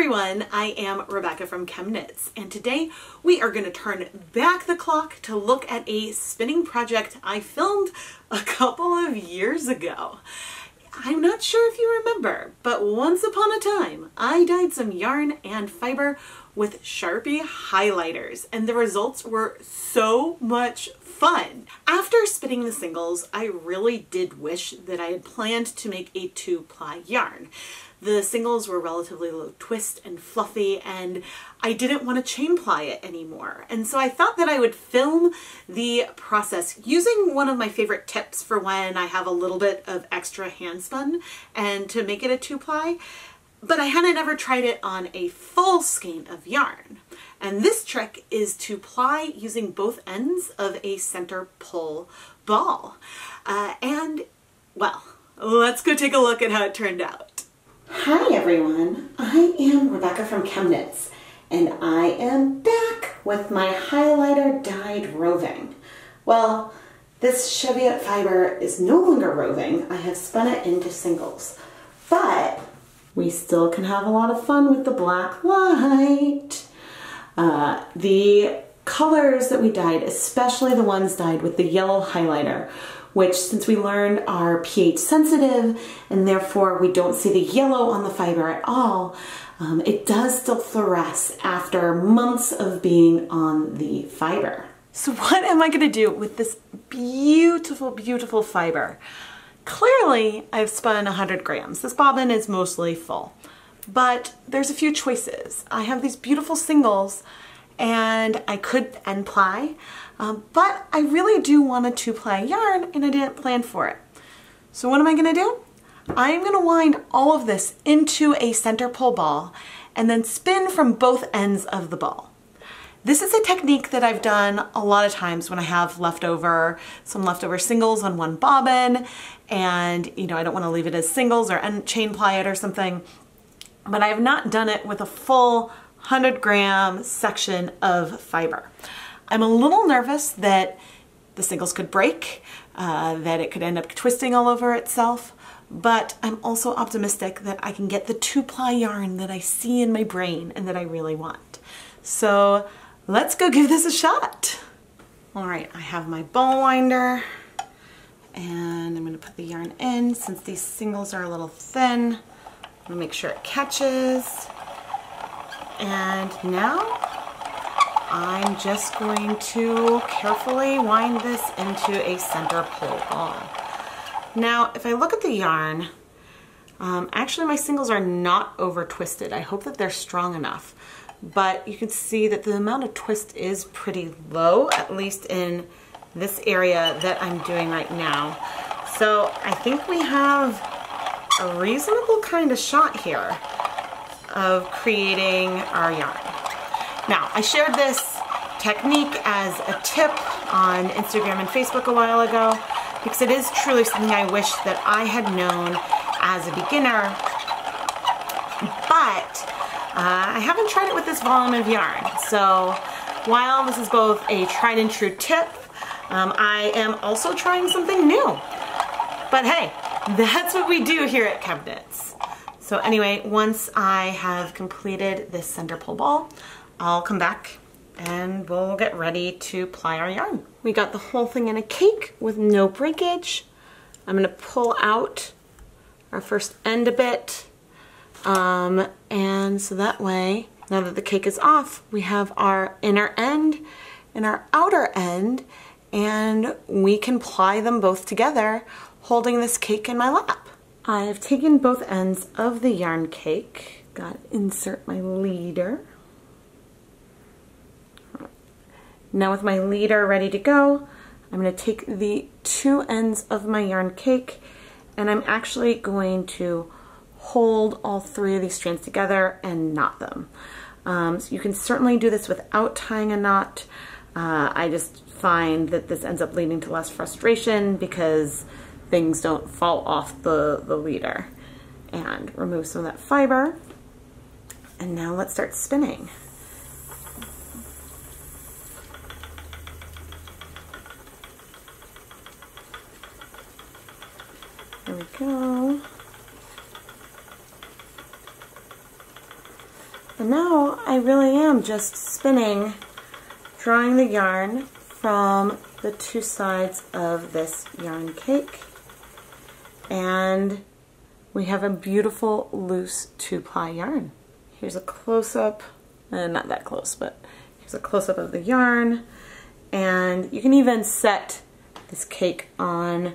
everyone, I am Rebecca from ChemKnits and today we are going to turn back the clock to look at a spinning project I filmed a couple of years ago. I'm not sure if you remember, but once upon a time I dyed some yarn and fiber with Sharpie highlighters and the results were so much fun. After spinning the singles, I really did wish that I had planned to make a two ply yarn. The singles were relatively low twist and fluffy and I didn't want to chain ply it anymore. And so I thought that I would film the process using one of my favorite tips for when I have a little bit of extra hand spun and to make it a two ply. But I hadn't ever tried it on a full skein of yarn. And this trick is to ply using both ends of a center pull ball. Uh, and well, let's go take a look at how it turned out. Hi everyone, I am Rebecca from ChemKnits and I am back with my highlighter dyed roving. Well, this Cheviot fiber is no longer roving, I have spun it into singles, but we still can have a lot of fun with the black light. Uh, the colors that we dyed, especially the ones dyed with the yellow highlighter, which since we learned are pH sensitive and therefore we don't see the yellow on the fiber at all, um, it does still fluoresce after months of being on the fiber. So what am I gonna do with this beautiful, beautiful fiber? Clearly, I've spun 100 grams. This bobbin is mostly full, but there's a few choices. I have these beautiful singles and I could n-ply, um, but I really do want a two ply yarn and I didn't plan for it. So what am I gonna do? I'm gonna wind all of this into a center pull ball and then spin from both ends of the ball. This is a technique that I've done a lot of times when I have leftover, some leftover singles on one bobbin and you know, I don't wanna leave it as singles or chain ply it or something, but I have not done it with a full 100 gram section of fiber. I'm a little nervous that the singles could break, uh, that it could end up twisting all over itself, but I'm also optimistic that I can get the two ply yarn that I see in my brain and that I really want. So let's go give this a shot. All right, I have my ball winder and I'm gonna put the yarn in since these singles are a little thin. I'm gonna make sure it catches. And now I'm just going to carefully wind this into a center pull ball. Now, if I look at the yarn, um, actually my singles are not over twisted. I hope that they're strong enough, but you can see that the amount of twist is pretty low, at least in this area that I'm doing right now. So I think we have a reasonable kind of shot here of creating our yarn. Now, I shared this technique as a tip on Instagram and Facebook a while ago because it is truly something I wish that I had known as a beginner, but uh, I haven't tried it with this volume of yarn. So while this is both a tried and true tip, um, I am also trying something new. But hey, that's what we do here at ChemKnits. So anyway, once I have completed this center pull ball, I'll come back and we'll get ready to ply our yarn. We got the whole thing in a cake with no breakage. I'm gonna pull out our first end a bit. Um, and so that way, now that the cake is off, we have our inner end and our outer end and we can ply them both together holding this cake in my lap. I've taken both ends of the yarn cake. Got insert my leader. Now with my leader ready to go, I'm going to take the two ends of my yarn cake and I'm actually going to hold all three of these strands together and knot them. Um, so you can certainly do this without tying a knot. Uh, I just find that this ends up leading to less frustration because things don't fall off the, the leader. And remove some of that fiber. And now let's start spinning. There we go. And now I really am just spinning, drawing the yarn from the two sides of this yarn cake. And we have a beautiful loose two ply yarn. Here's a close-up, uh, not that close, but here's a close-up of the yarn. And you can even set this cake on,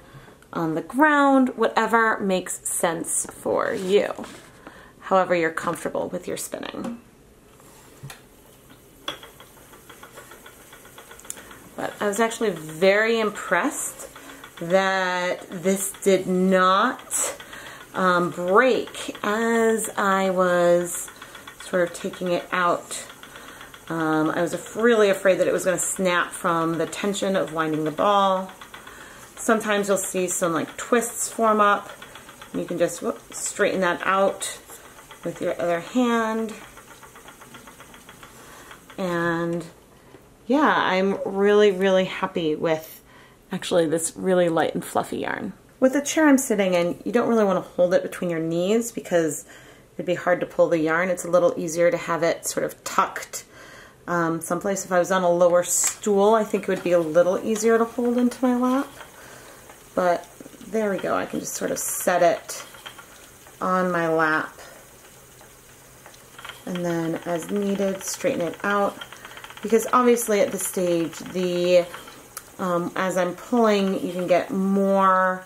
on the ground, whatever makes sense for you, however you're comfortable with your spinning. But I was actually very impressed that this did not um, break as I was sort of taking it out. Um, I was really afraid that it was going to snap from the tension of winding the ball. Sometimes you'll see some like twists form up. You can just whoop, straighten that out with your other hand. And yeah, I'm really, really happy with actually this really light and fluffy yarn. With the chair I'm sitting in, you don't really want to hold it between your knees because it'd be hard to pull the yarn. It's a little easier to have it sort of tucked um, someplace. If I was on a lower stool, I think it would be a little easier to hold into my lap. But there we go. I can just sort of set it on my lap. And then as needed, straighten it out. Because obviously at this stage, the um, as I'm pulling, you can get more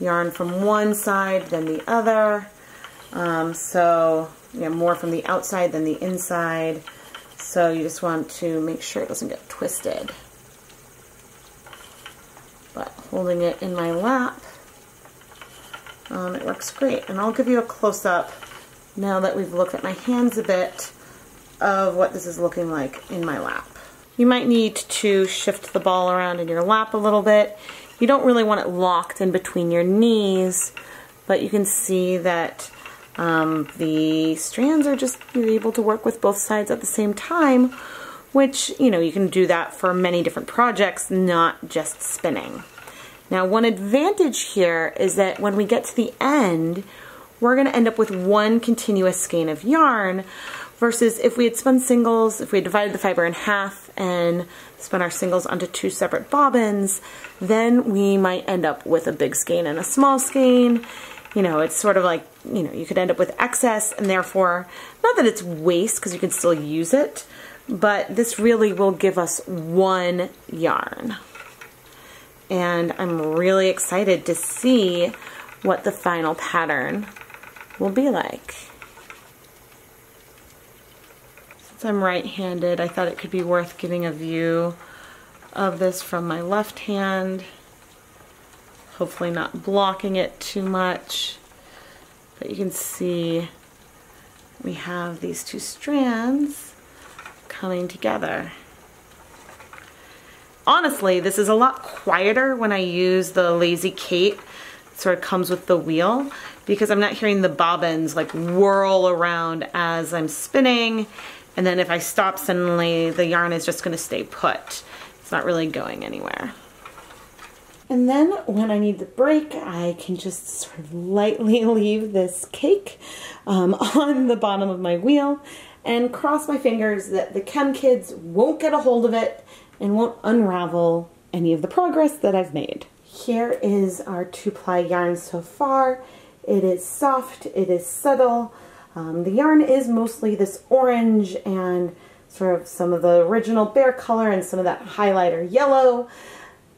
yarn from one side than the other. Um, so, you know, more from the outside than the inside. So you just want to make sure it doesn't get twisted. But holding it in my lap, um, it works great. And I'll give you a close-up now that we've looked at my hands a bit of what this is looking like in my lap. You might need to shift the ball around in your lap a little bit. You don't really want it locked in between your knees, but you can see that um, the strands are just you're able to work with both sides at the same time, which, you know, you can do that for many different projects, not just spinning. Now, one advantage here is that when we get to the end, we're going to end up with one continuous skein of yarn versus if we had spun singles, if we had divided the fiber in half and spun our singles onto two separate bobbins, then we might end up with a big skein and a small skein. You know, it's sort of like, you know, you could end up with excess and therefore, not that it's waste because you can still use it, but this really will give us one yarn. And I'm really excited to see what the final pattern will be like. I'm right-handed, I thought it could be worth giving a view of this from my left hand. Hopefully not blocking it too much. But you can see we have these two strands coming together. Honestly, this is a lot quieter when I use the Lazy Kate. Sort of comes with the wheel because I'm not hearing the bobbins like whirl around as I'm spinning and then if I stop suddenly, the yarn is just gonna stay put. It's not really going anywhere. And then when I need the break, I can just sort of lightly leave this cake um, on the bottom of my wheel and cross my fingers that the Chem Kids won't get a hold of it and won't unravel any of the progress that I've made. Here is our two ply yarn so far. It is soft, it is subtle, um, the yarn is mostly this orange and sort of some of the original bare color and some of that highlighter yellow,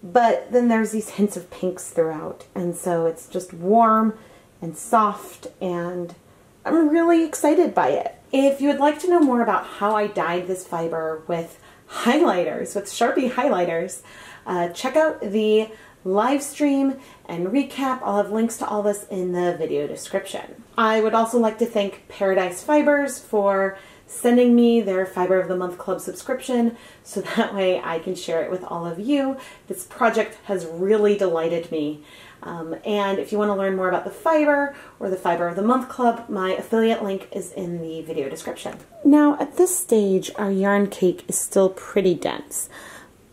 but then there's these hints of pinks throughout. And so it's just warm and soft and I'm really excited by it. If you would like to know more about how I dyed this fiber with highlighters, with Sharpie highlighters, uh, check out the live stream and recap. I'll have links to all this in the video description. I would also like to thank Paradise Fibers for sending me their Fiber of the Month Club subscription so that way I can share it with all of you. This project has really delighted me. Um, and if you want to learn more about the Fiber or the Fiber of the Month Club, my affiliate link is in the video description. Now at this stage, our yarn cake is still pretty dense.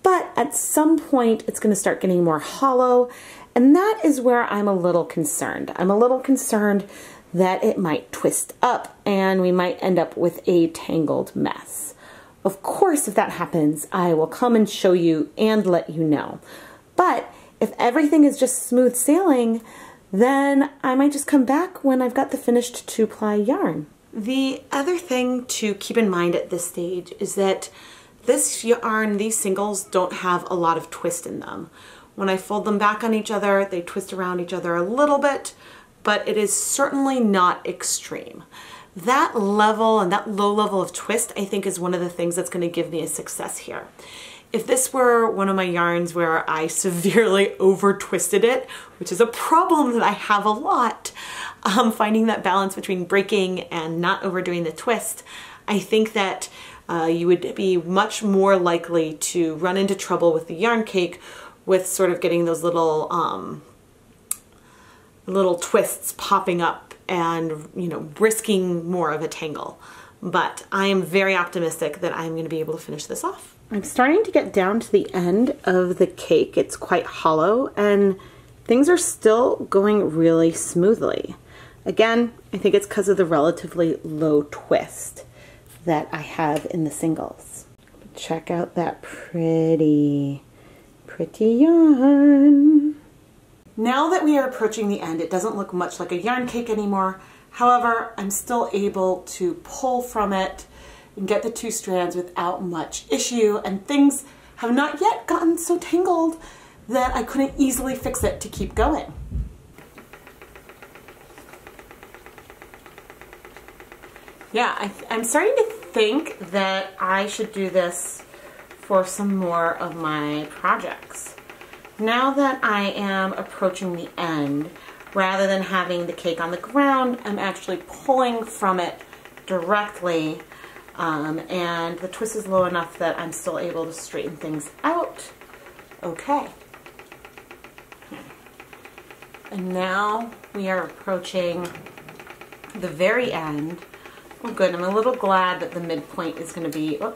But at some point, it's going to start getting more hollow. And that is where I'm a little concerned. I'm a little concerned that it might twist up and we might end up with a tangled mess. Of course, if that happens, I will come and show you and let you know. But if everything is just smooth sailing, then I might just come back when I've got the finished two ply yarn. The other thing to keep in mind at this stage is that this yarn, these singles don't have a lot of twist in them. When I fold them back on each other, they twist around each other a little bit, but it is certainly not extreme. That level and that low level of twist, I think is one of the things that's gonna give me a success here. If this were one of my yarns where I severely over twisted it, which is a problem that I have a lot, um, finding that balance between breaking and not overdoing the twist, I think that uh, you would be much more likely to run into trouble with the yarn cake with sort of getting those little um, little twists popping up and you know risking more of a tangle but I am very optimistic that I'm going to be able to finish this off. I'm starting to get down to the end of the cake. It's quite hollow and things are still going really smoothly. Again, I think it's because of the relatively low twist that I have in the singles. Check out that pretty, pretty yarn. Now that we are approaching the end, it doesn't look much like a yarn cake anymore. However, I'm still able to pull from it and get the two strands without much issue and things have not yet gotten so tangled that I couldn't easily fix it to keep going. Yeah, I, am starting to think that I should do this for some more of my projects. Now that I am approaching the end, rather than having the cake on the ground, I'm actually pulling from it directly um, and the twist is low enough that I'm still able to straighten things out. Okay. And now we are approaching the very end. Oh good, I'm a little glad that the midpoint is going to be oh,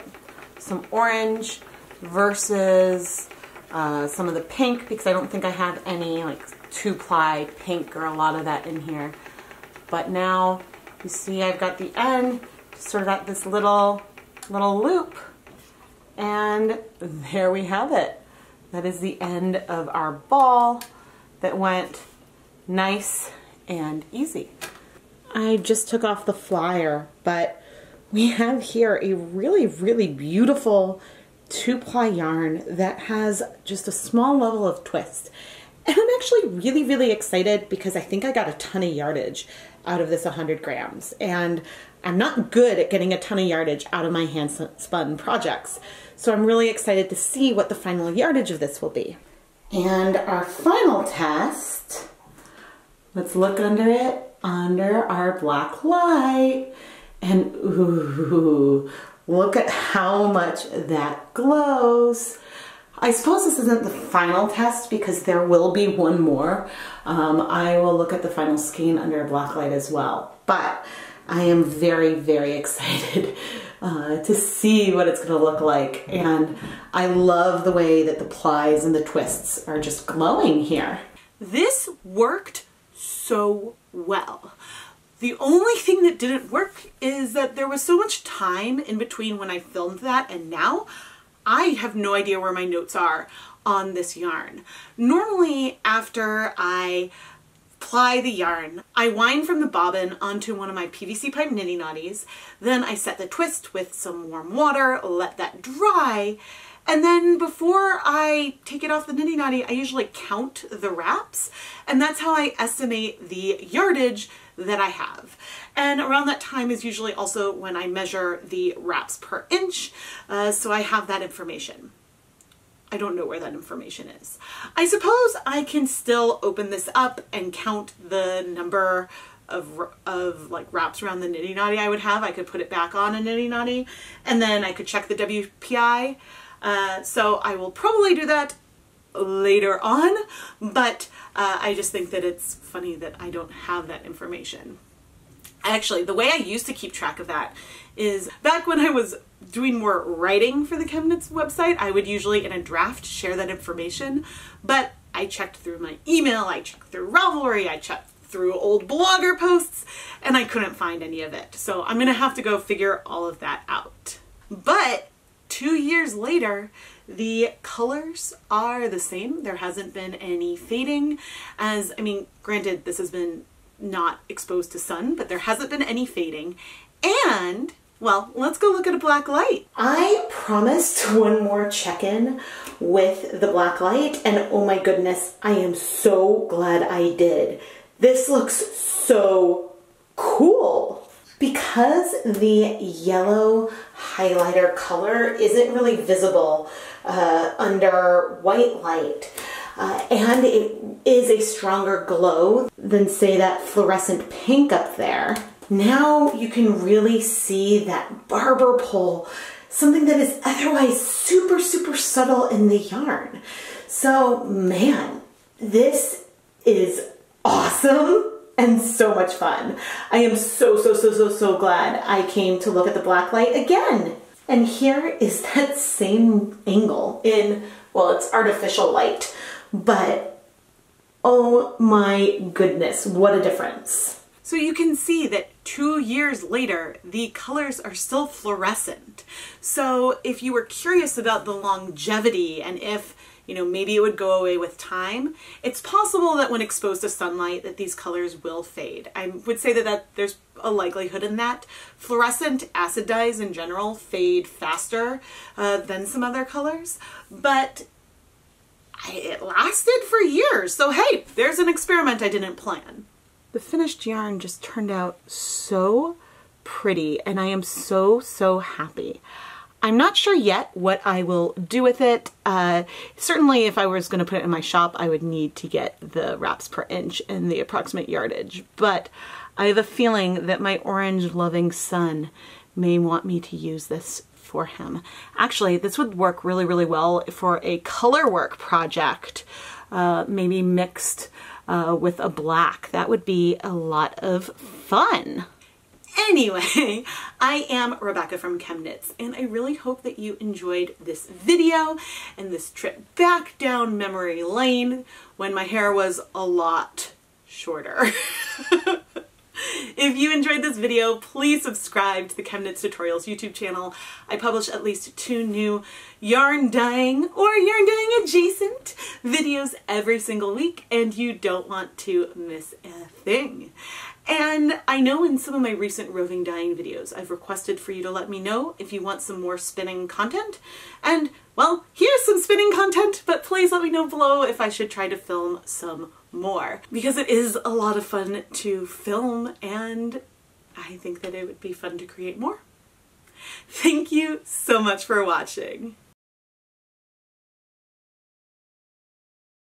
some orange versus uh, some of the pink because I don't think I have any like two ply pink or a lot of that in here. But now you see I've got the end sort of got this little little loop and there we have it. That is the end of our ball that went nice and easy. I just took off the flyer, but we have here a really, really beautiful two ply yarn that has just a small level of twist. And I'm actually really, really excited because I think I got a ton of yardage out of this 100 grams. And I'm not good at getting a ton of yardage out of my hand spun projects. So I'm really excited to see what the final yardage of this will be. And our final test, let's look under it, under our black light. And ooh, look at how much that glows. I suppose this isn't the final test because there will be one more. Um, I will look at the final skein under a black light as well. But I am very, very excited uh, to see what it's going to look like. And I love the way that the plies and the twists are just glowing here. This worked so well. The only thing that didn't work is that there was so much time in between when I filmed that and now. I have no idea where my notes are on this yarn. Normally after I ply the yarn. I wind from the bobbin onto one of my PVC pipe niddy knotties. Then I set the twist with some warm water, let that dry. And then before I take it off the niddy knotty, I usually count the wraps. And that's how I estimate the yardage that I have. And around that time is usually also when I measure the wraps per inch. Uh, so I have that information. I don't know where that information is. I suppose I can still open this up and count the number of, of like wraps around the niddy knotty I would have. I could put it back on a niddy knotty and then I could check the WPI. Uh, so I will probably do that later on, but uh, I just think that it's funny that I don't have that information. Actually, the way I used to keep track of that is back when I was doing more writing for the ChemKnits website, I would usually in a draft share that information, but I checked through my email, I checked through Ravelry, I checked through old blogger posts and I couldn't find any of it. So I'm gonna have to go figure all of that out. But two years later, the colors are the same. There hasn't been any fading as, I mean, granted, this has been not exposed to sun, but there hasn't been any fading. And, well, let's go look at a black light. I promised one more check-in with the black light and oh my goodness, I am so glad I did. This looks so cool. Because the yellow highlighter color isn't really visible uh, under white light, uh, and it is a stronger glow than say that fluorescent pink up there. Now you can really see that barber pole, something that is otherwise super, super subtle in the yarn. So man, this is awesome and so much fun. I am so, so, so, so, so glad I came to look at the black light again. And here is that same angle in, well, it's artificial light, but oh my goodness, what a difference. So you can see that two years later, the colors are still fluorescent. So if you were curious about the longevity and if you know, maybe it would go away with time. It's possible that when exposed to sunlight that these colors will fade. I would say that, that there's a likelihood in that. Fluorescent acid dyes in general fade faster uh, than some other colors, but it lasted for years. So hey, there's an experiment I didn't plan. The finished yarn just turned out so pretty and I am so, so happy. I'm not sure yet what I will do with it. Uh, certainly if I was going to put it in my shop, I would need to get the wraps per inch and the approximate yardage. But I have a feeling that my orange loving son may want me to use this for him. Actually, this would work really, really well for a color work project, uh, maybe mixed uh, with a black. That would be a lot of fun. Anyway, I am Rebecca from ChemKnits, and I really hope that you enjoyed this video and this trip back down memory lane when my hair was a lot shorter. If you enjoyed this video, please subscribe to the ChemKnits Tutorials YouTube channel. I publish at least two new yarn dyeing or yarn dyeing adjacent videos every single week and you don't want to miss a thing. And I know in some of my recent roving dying videos, I've requested for you to let me know if you want some more spinning content. And well, here's some spinning content, but please let me know below if I should try to film some more because it is a lot of fun to film and I think that it would be fun to create more. Thank you so much for watching.